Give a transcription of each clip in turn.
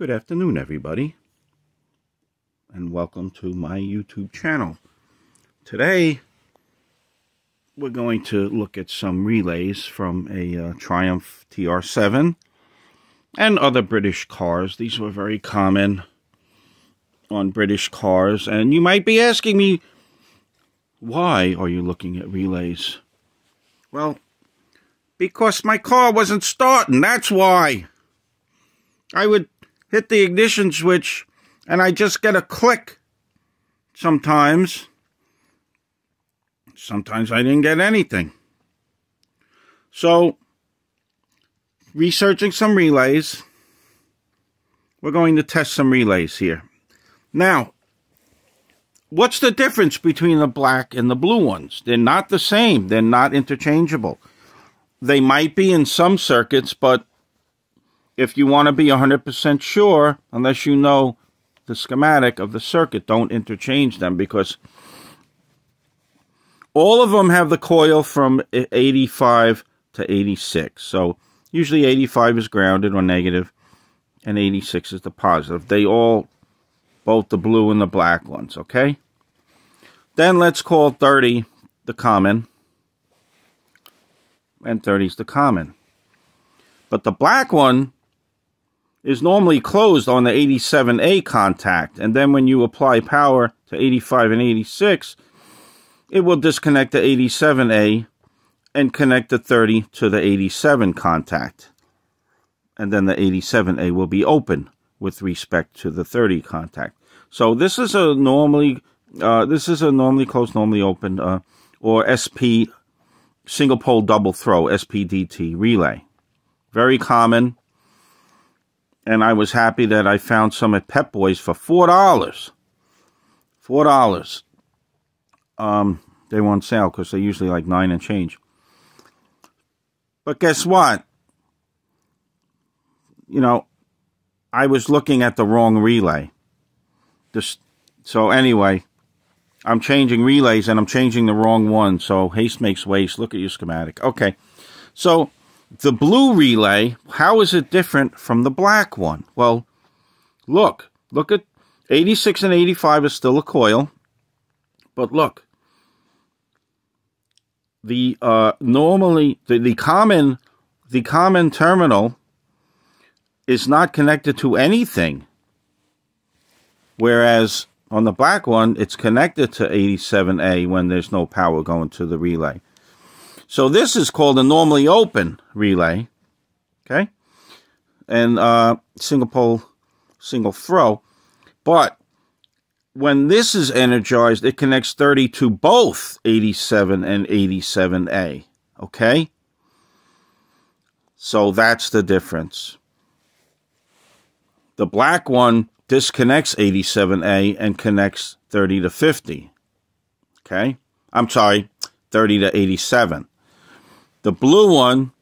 Good afternoon, everybody, and welcome to my YouTube channel. Today, we're going to look at some relays from a uh, Triumph TR7 and other British cars. These were very common on British cars, and you might be asking me, why are you looking at relays? Well, because my car wasn't starting, that's why. I would hit the ignition switch and I just get a click sometimes. Sometimes I didn't get anything. So, researching some relays, we're going to test some relays here. Now, what's the difference between the black and the blue ones? They're not the same, they're not interchangeable. They might be in some circuits, but if you want to be 100% sure, unless you know the schematic of the circuit, don't interchange them because all of them have the coil from 85 to 86. So usually 85 is grounded or negative and 86 is the positive. They all, both the blue and the black ones, okay? Then let's call 30 the common and 30 is the common. But the black one is normally closed on the 87A contact, and then when you apply power to 85 and 86, it will disconnect the 87A and connect the 30 to the 87 contact. And then the 87A will be open with respect to the 30 contact. So this is a normally uh, this is a normally closed, normally open, uh, or SP single pole double throw SPDT relay. Very common and I was happy that I found some at Pep Boys for four dollars. Four dollars. Um, they won't sale because they're usually like nine and change. But guess what? You know, I was looking at the wrong relay. Just so anyway, I'm changing relays and I'm changing the wrong one. So haste makes waste. Look at your schematic. Okay, so the blue relay, how is it different from the black one? Well, look, look at 86 and 85 is still a coil, but look, the uh, normally the, the common the common terminal is not connected to anything, whereas on the black one it's connected to 87A when there's no power going to the relay. So this is called a normally open relay. Okay. And uh, single pole, single throw. But when this is energized, it connects 30 to both 87 and 87A. Okay? So that's the difference. The black one disconnects 87A and connects 30 to 50. Okay? I'm sorry, 30 to 87. The blue one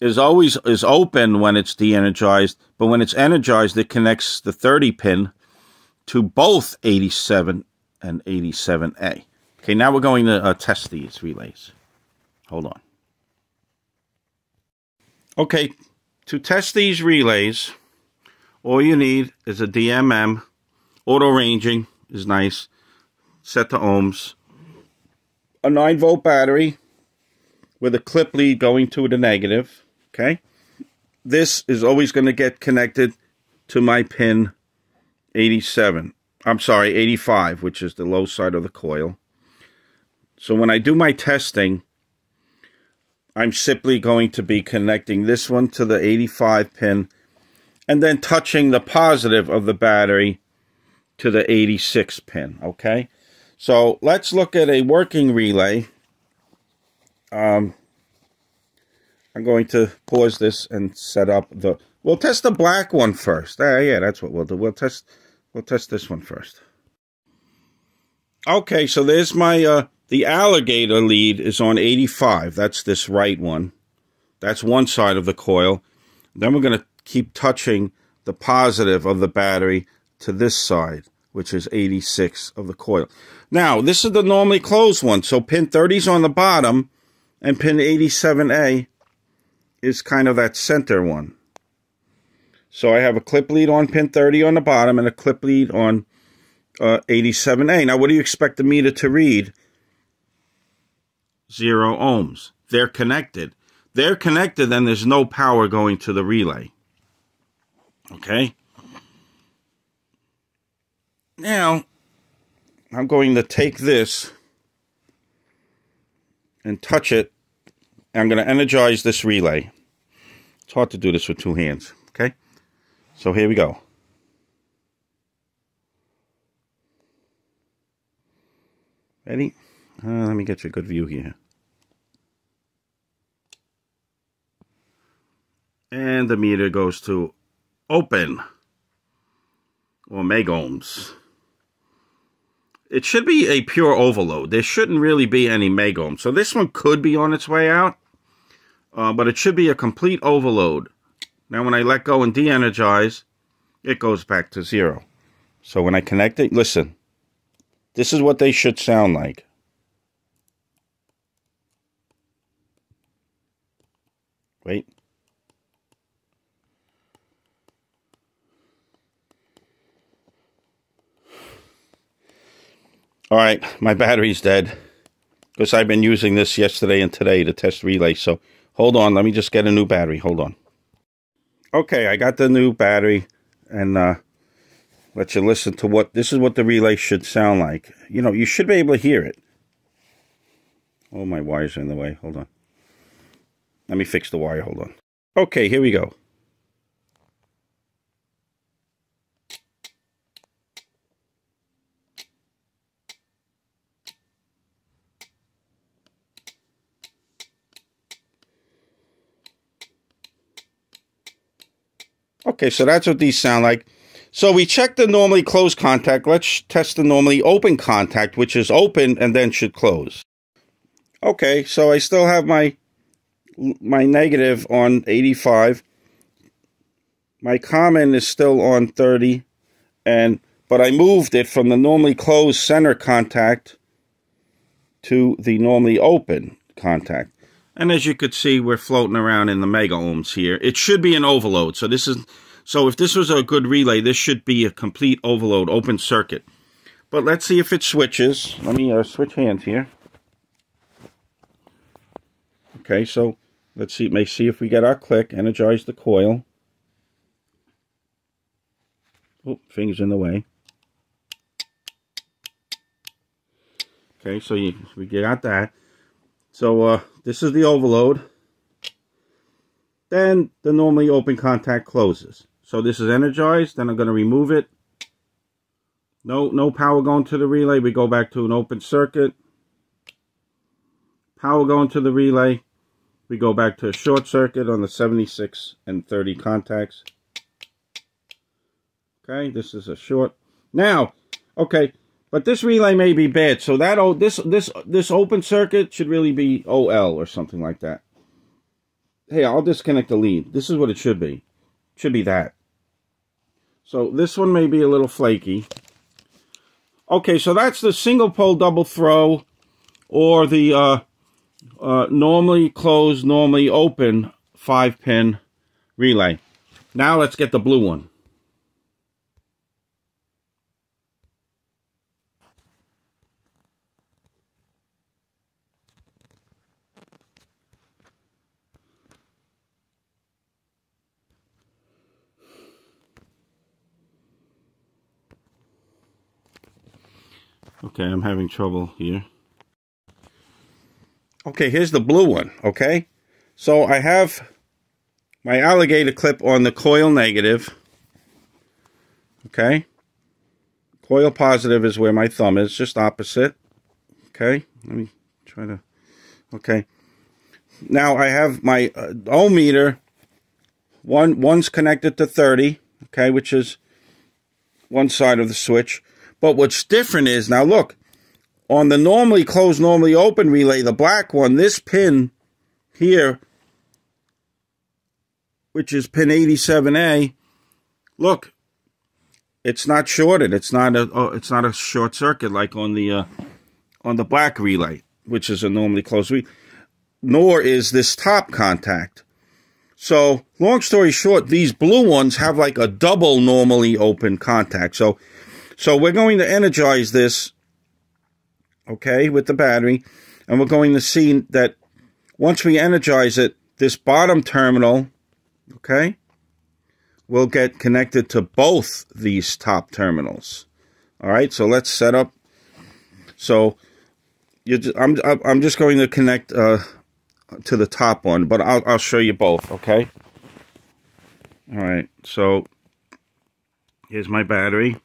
is always is open when it's de-energized, but when it's energized, it connects the 30 pin to both 87 and 87A. Okay, now we're going to uh, test these relays. Hold on. Okay, to test these relays, all you need is a DMM. Auto ranging is nice. Set to ohms. A 9 volt battery with a clip lead going to the negative. Okay. This is always going to get connected to my pin 87. I'm sorry, 85, which is the low side of the coil. So when I do my testing, I'm simply going to be connecting this one to the 85 pin and then touching the positive of the battery to the 86 pin, okay? So let's look at a working relay um, I'm going to pause this and set up the. We'll test the black one first. Ah, yeah, that's what we'll do. We'll test. We'll test this one first. Okay, so there's my uh, the alligator lead is on 85. That's this right one. That's one side of the coil. Then we're going to keep touching the positive of the battery to this side, which is 86 of the coil. Now, this is the normally closed one. So pin 30 is on the bottom and pin 87A is kind of that center one. So I have a clip lead on pin 30 on the bottom and a clip lead on uh, 87A. Now, what do you expect the meter to read? Zero ohms. They're connected. They're connected, then there's no power going to the relay. Okay? Now, I'm going to take this and touch it. I'm going to energize this relay. It's hard to do this with two hands. Okay? So here we go. Ready? Uh, let me get you a good view here. And the meter goes to open or megohms. It should be a pure overload. There shouldn't really be any megohms. So this one could be on its way out, uh, but it should be a complete overload. Now when I let go and de-energize, it goes back to zero. So when I connect it, listen, this is what they should sound like. Wait. All right, my battery's dead because I've been using this yesterday and today to test relay. So hold on, let me just get a new battery. Hold on. Okay, I got the new battery and uh, let you listen to what this is what the relay should sound like. You know, you should be able to hear it. Oh, my wires are in the way. Hold on. Let me fix the wire. Hold on. Okay, here we go. Okay, so that's what these sound like. So we check the normally closed contact. Let's test the normally open contact, which is open and then should close. Okay, so I still have my my negative on 85. My common is still on 30 and but I moved it from the normally closed center contact to the normally open contact. And as you could see, we're floating around in the mega ohms here. It should be an overload. So this is so if this was a good relay, this should be a complete overload, open circuit. But let's see if it switches. Let me uh, switch hands here. Okay, so let's see. May see if we get our click. Energize the coil. Oh, fingers in the way. Okay, so you, we got that. So uh, this is the overload. Then the normally open contact closes. So this is energized. Then I'm going to remove it. No, no power going to the relay. We go back to an open circuit. Power going to the relay. We go back to a short circuit on the 76 and 30 contacts. Okay, this is a short. Now, okay, but this relay may be bad, so that oh this this this open circuit should really be OL or something like that. Hey, I'll disconnect the lead. This is what it should be. Should be that. So this one may be a little flaky. Okay, so that's the single pole double throw or the uh, uh, normally closed, normally open five pin relay. Now let's get the blue one. Okay, I'm having trouble here. Okay, here's the blue one, okay? So I have my alligator clip on the coil negative, okay? Coil positive is where my thumb is, just opposite, okay? Let me try to, okay. Now I have my uh, ohm meter, one, one's connected to 30, okay, which is one side of the switch. But what's different is, now look, on the normally closed, normally open relay, the black one, this pin here, which is pin 87A, look, it's not shorted. It's not a oh, it's not a short circuit like on the uh, on the black relay, which is a normally closed relay. Nor is this top contact. So, long story short, these blue ones have like a double normally open contact. So, so we're going to energize this, okay, with the battery, and we're going to see that once we energize it, this bottom terminal, okay, will get connected to both these top terminals. All right, so let's set up. So, just, I'm I'm just going to connect uh, to the top one, but I'll I'll show you both. Okay. All right, so here's my battery.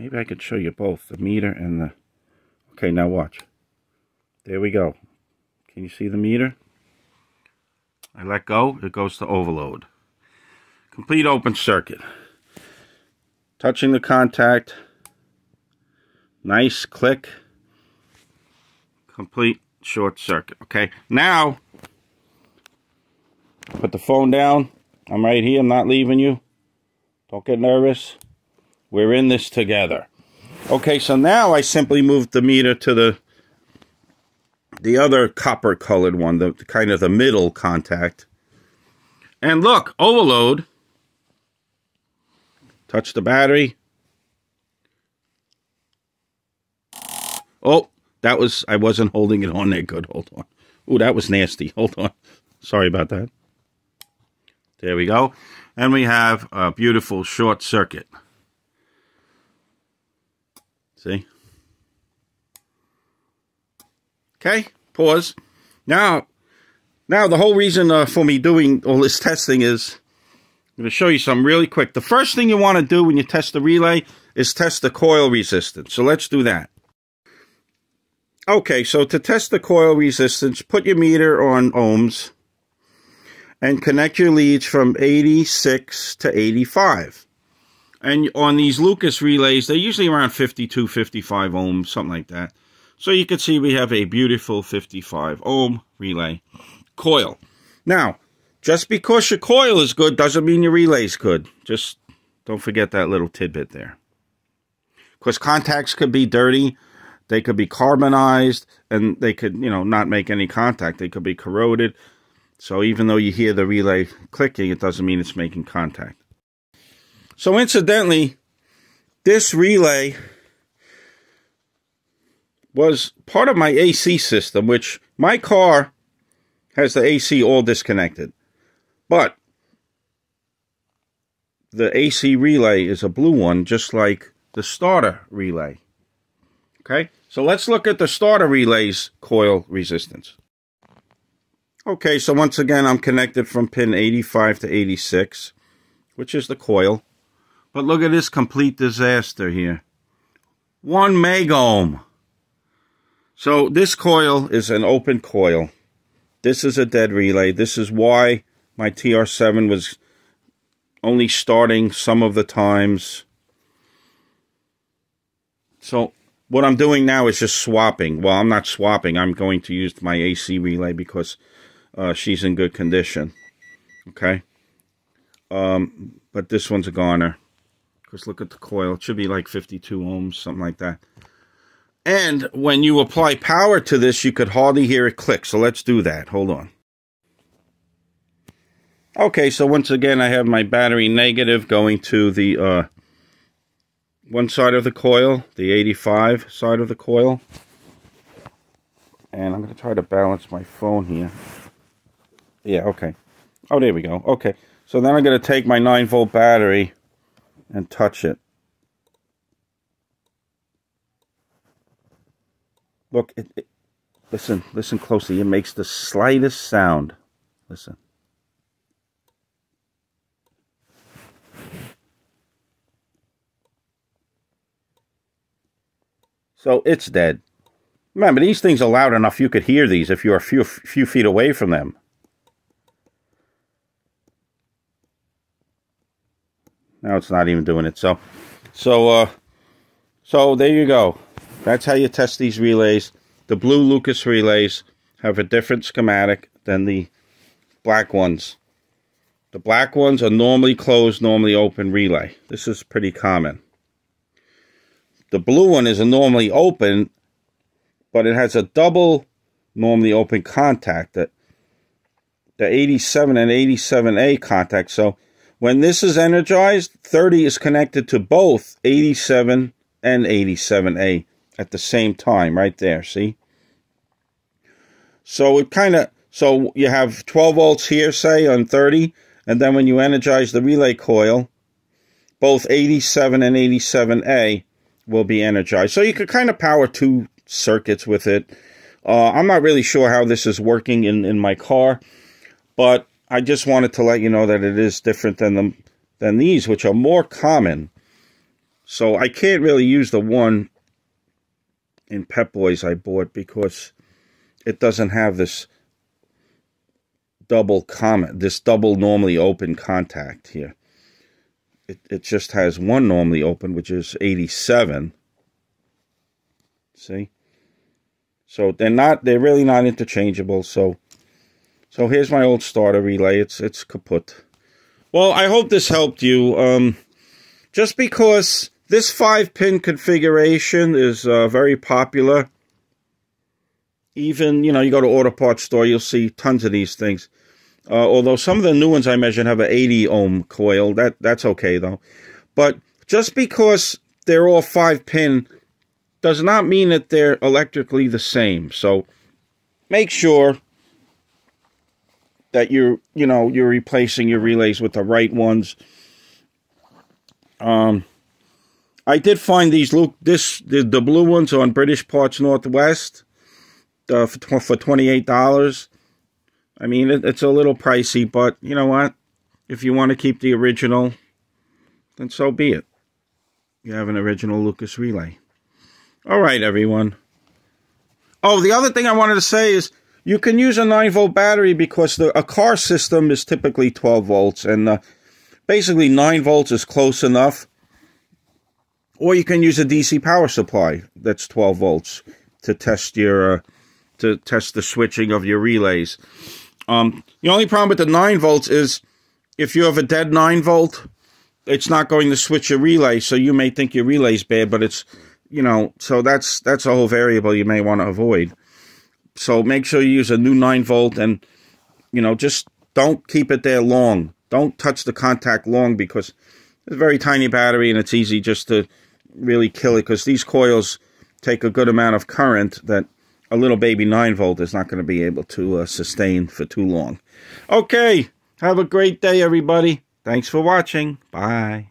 Maybe I could show you both the meter and the. Okay, now watch. There we go. Can you see the meter? I let go, it goes to overload. Complete open circuit. Touching the contact. Nice click. Complete short circuit. Okay, now put the phone down. I'm right here. I'm not leaving you. Don't get nervous. We're in this together. Okay, so now I simply moved the meter to the the other copper colored one, the kind of the middle contact. And look, overload. Touch the battery. Oh, that was, I wasn't holding it on there good. Hold on. Oh, that was nasty. Hold on. Sorry about that. There we go. And we have a beautiful short circuit. See? Okay, pause. Now, now the whole reason uh, for me doing all this testing is I'm going to show you some really quick. The first thing you want to do when you test the relay is test the coil resistance. So let's do that. Okay, so to test the coil resistance, put your meter on ohms and connect your leads from 86 to 85. And on these Lucas relays, they're usually around 52, 55 ohms, something like that. So you can see we have a beautiful 55 ohm relay coil. Now, just because your coil is good doesn't mean your relay is good. Just don't forget that little tidbit there. Because contacts could be dirty, they could be carbonized, and they could, you know, not make any contact. They could be corroded. So even though you hear the relay clicking, it doesn't mean it's making contact. So incidentally, this relay was part of my AC system, which my car has the AC all disconnected. But the AC relay is a blue one, just like the starter relay. Okay, so let's look at the starter relay's coil resistance. Okay, so once again, I'm connected from pin 85 to 86, which is the coil. But look at this complete disaster here. One megohm. So this coil is an open coil. This is a dead relay. This is why my TR7 was only starting some of the times. So what I'm doing now is just swapping. Well, I'm not swapping. I'm going to use my AC relay because uh, she's in good condition. Okay. Um, but this one's a goner. Because look at the coil. It should be like 52 ohms, something like that. And when you apply power to this, you could hardly hear it click. So let's do that. Hold on. Okay, so once again, I have my battery negative going to the uh, one side of the coil, the 85 side of the coil. And I'm going to try to balance my phone here. Yeah, okay. Oh, there we go. Okay, so then I'm going to take my 9 volt battery and touch it. Look, it, it, listen, listen closely. It makes the slightest sound. Listen. So it's dead. Remember, these things are loud enough you could hear these if you're a few, few feet away from them. Now it's not even doing it. So, so, uh, so there you go. That's how you test these relays. The blue Lucas relays have a different schematic than the black ones. The black ones are normally closed, normally open relay. This is pretty common. The blue one is a normally open, but it has a double normally open contact that the 87 and 87A contact. So when this is energized, 30 is connected to both 87 and 87A at the same time right there, see? So it kind of, so you have 12 volts here, say, on 30, and then when you energize the relay coil, both 87 and 87A will be energized. So you could kind of power two circuits with it. Uh, I'm not really sure how this is working in, in my car, but I just wanted to let you know that it is different than the, than these, which are more common. So I can't really use the one in Pep Boys I bought because it doesn't have this double comment, this double normally open contact here. It, it just has one normally open, which is 87. See? So they're not, they're really not interchangeable. So, so here's my old starter relay. It's, it's kaput. Well, I hope this helped you. Um, just because this five pin configuration is uh, very popular. Even, you know, you go to auto parts store, you'll see tons of these things. Uh, although some of the new ones I measured have an 80 ohm coil. That That's okay, though. But just because they're all five pin does not mean that they're electrically the same. So make sure that you're, you know, you're replacing your relays with the right ones. Um, I did find these look this the, the blue ones on British Parts Northwest uh, for for twenty eight dollars. I mean it, it's a little pricey, but you know what? If you want to keep the original, then so be it. You have an original Lucas relay. All right, everyone. Oh, the other thing I wanted to say is you can use a 9 volt battery because the a car system is typically 12 volts, and uh, basically 9 volts is close enough or you can use a DC power supply that's 12 volts to test your uh, to test the switching of your relays. Um, the only problem with the 9 volts is if you have a dead 9 volt, it's not going to switch your relay, so you may think your relay's bad, but it's you know, so that's that's a whole variable you may want to avoid. So make sure you use a new 9 volt and you know, just don't keep it there long. Don't touch the contact long because it's a very tiny battery and it's easy just to really kill it because these coils take a good amount of current that a little baby 9 volt is not going to be able to uh, sustain for too long. Okay, have a great day, everybody. Thanks for watching. Bye.